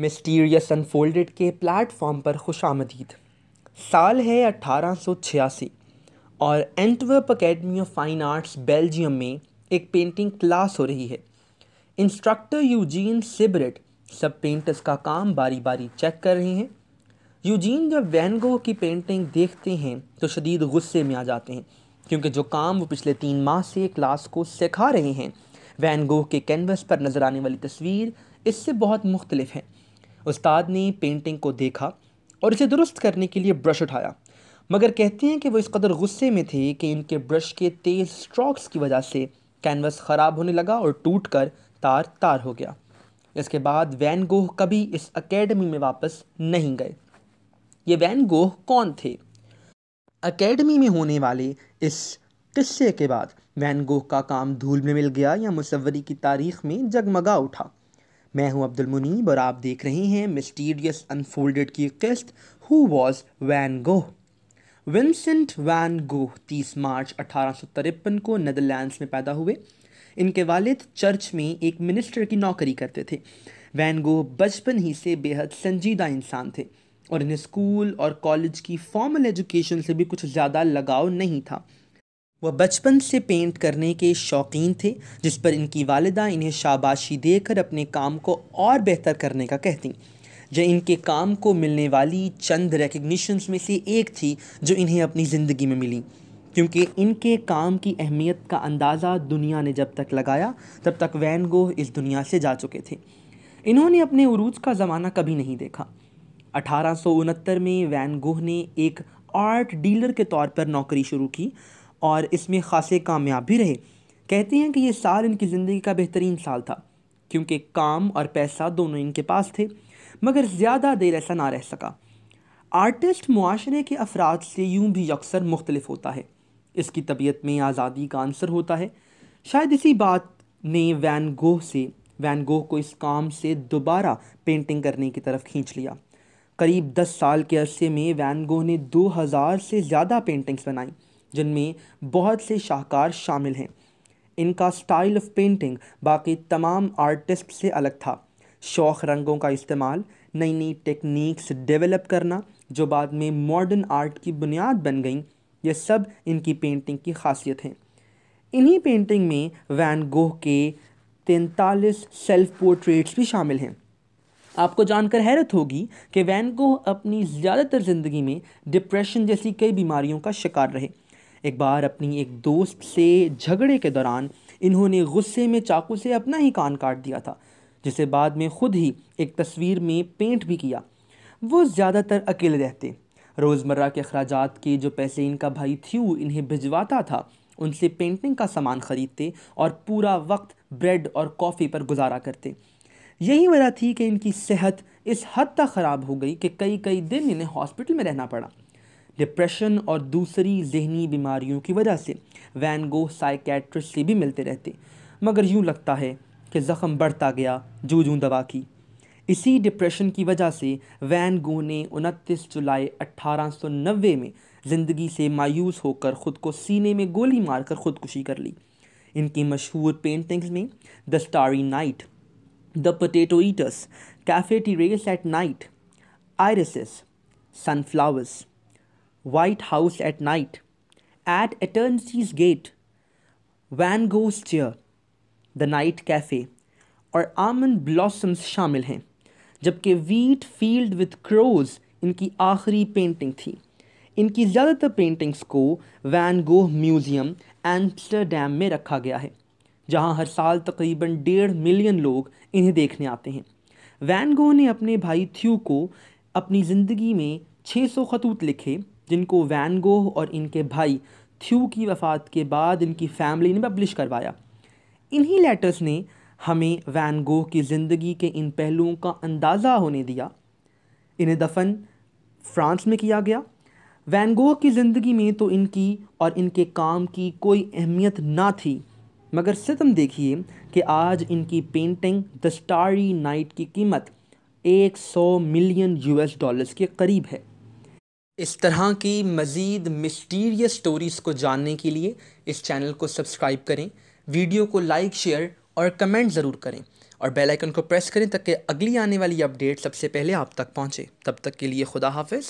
Mysterious unfolded के platform पर खुश आमदीद साल है अठारह और Antwerp academy of fine arts Belgium में एक पेंटिंग क्लास हो रही है। इंस्ट्रक्टर यूजीन सिबरेट सब पेंटर्स का काम बारी बारी चेक कर रहे हैं। यूजीन जब वैनगो की पेंटिंग देखते हैं तो शदीद गुस्से में आ जाते हैं, क्योंकि जो काम वो पिछले तीन माह से क्लास को सिखा रहे हैं वैन गो के कैनवस पर नज़र आने वाली तस्वीर इससे बहुत मुख्तलिफ़ है। उस्ताद ने पेंटिंग को देखा और इसे दुरुस्त करने के लिए ब्रश उठाया। मगर कहते हैं कि वो इस कदर गुस्से में थे कि इनके ब्रश के तेज़ स्ट्रोक्स की वजह से कैनवस ख़राब होने लगा और टूट कर तार तार हो गया। इसके बाद वैन गोह कभी इस अकेडमी में वापस नहीं गए। ये वैन गोह कौन थे? अकेडमी में होने वाले इस किस्से के बाद वैन गोह का काम धूल में मिल गया या मुसवरी की तारीख में जगमगा उठा। मैं हूँ अब्दुल मुनीब और आप देख रहे हैं मिस्टीरियस अनफोल्डेड की किस्त who was Van Gogh Vincent Van Gogh 30 March अठारह सौ तिरपन को नदरलैंड्स में पैदा हुए। इनके वालिद चर्च में एक मिनिस्टर की नौकरी करते थे। वैन गोह बचपन ही से बेहद संजीदा इंसान थे और इन्हें स्कूल और कॉलेज की फॉर्मल एजुकेशन से भी कुछ ज़्यादा लगाव नहीं था। वह बचपन से पेंट करने के शौकीन थे, जिस पर इनकी वालदा इन्हें शाबाशी देकर अपने काम को और बेहतर करने का कहती। जो इनके काम को मिलने वाली चंद रिकग्निशंस में से एक थी, जो इन्हें अपनी ज़िंदगी में मिली। क्योंकि इनके काम की अहमियत का अंदाज़ा दुनिया ने जब तक लगाया, तब तक वैन गो इस दुनिया से जा चुके थे। इन्होंने अपने उरूज का ज़माना कभी नहीं देखा। अठारह में वैन गोह ने एक आर्ट डीलर के तौर पर नौकरी शुरू की और इसमें खासे कामयाब भी रहे। कहते हैं कि ये साल इनकी ज़िंदगी का बेहतरीन साल था, क्योंकि काम और पैसा दोनों इनके पास थे, मगर ज़्यादा देर ऐसा ना रह सका। आर्टिस्ट मुआशरे के अफराद से यूँ भी अक्सर मुख्तलिफ़ होता है। इसकी तबीयत में आज़ादी का आंसर होता है। शायद इसी बात ने वैन गोह से, वैन गोह को इस काम से दोबारा पेंटिंग करने की तरफ़ खींच लिया। करीब दस साल के अरसे में वैन गोह ने दो हज़ार से ज़्यादा पेंटिंग्स बनाई। जिनमें बहुत से शाहकार शामिल हैं। इनका स्टाइल ऑफ़ पेंटिंग बाकी तमाम आर्टिस्ट से अलग था। शौक़ रंगों का इस्तेमाल नई नई टेक्निक्स डेवलप करना, जो बाद में मॉडर्न आर्ट की बुनियाद बन गई, ये सब इनकी पेंटिंग की खासियत हैं। इन्हीं पेंटिंग में वैन गोह के तैंतालीस सेल्फ पोर्ट्रेट्स भी शामिल हैं। आपको जानकर हैरत होगी कि वैन गोह अपनी ज़्यादातर ज़िंदगी में डिप्रेशन जैसी कई बीमारियों का शिकार रहे। एक बार अपनी एक दोस्त से झगड़े के दौरान इन्होंने गुस्से में चाकू से अपना ही कान काट दिया था, जिसे बाद में ख़ुद ही एक तस्वीर में पेंट भी किया। वो ज़्यादातर अकेले रहते। रोज़मर्रा के अखराज के जो पैसे इनका भाई थ्यू इन्हें भिजवाता था, उनसे पेंटिंग का सामान ख़रीदते और पूरा वक्त ब्रेड और कॉफ़ी पर गुजारा करते। यही वजह थी कि इनकी सेहत इस हद तक ख़राब हो गई कि कई कई दिन इन्हें हॉस्पिटल में रहना पड़ा। डिप्रेशन और दूसरी जहनी बीमारियों की वजह से वैन गो साइकेट्रिस्ट से भी मिलते रहते। मगर यूँ लगता है कि ज़ख़म बढ़ता गया जू जू दवा की। इसी डिप्रेशन की वजह से वैन गो ने उनतीस जुलाई 1890 में ज़िंदगी से मायूस होकर ख़ुद को सीने में गोली मारकर ख़ुदकुशी कर ली। इनकी मशहूर पेंटिंग्स में the starry night the potato eaters cafe terrace at night irises sunflowers White House at Night, At Eternity's Gate, Van Gogh's Chair, the night cafe और आमन ब्लॉसम्स शामिल हैं जबकि वीट फ़ील्ड विथ क्रोज इनकी आखिरी painting थी। इनकी ज़्यादातर पेंटिंग्स को वैन गोह म्यूज़ियम एम्स्टरडैम में रखा गया है जहाँ हर साल तकरीबन डेढ़ मिलियन लोग इन्हें देखने आते हैं। वैन गो ने अपने भाई थ्यू को अपनी ज़िंदगी में 600 खतूत लिखे जिनको वैन गोह और इनके भाई थ्यू की वफ़ात के बाद इनकी फैमिली ने पब्लिश करवाया। इन्हीं लेटर्स ने हमें वैन गोह की ज़िंदगी के इन पहलुओं का अंदाज़ा होने दिया। इन्हें दफन फ्रांस में किया गया। वैन गोह की ज़िंदगी में तो इनकी और इनके काम की कोई अहमियत ना थी। मगर सितम देखिए कि आज इनकी पेंटिंग द स्टारी नाइट की कीमत 100 मिलियन यूएस डॉलर्स के करीब है। इस तरह की मज़ीद मिस्टीरियस स्टोरीज़ को जानने के लिए इस चैनल को सब्सक्राइब करें वीडियो को लाइक शेयर और कमेंट ज़रूर करें और बेल आइकन को प्रेस करें ताकि अगली आने वाली अपडेट सबसे पहले आप तक पहुँचे। तब तक के लिए खुदा हाफिज़।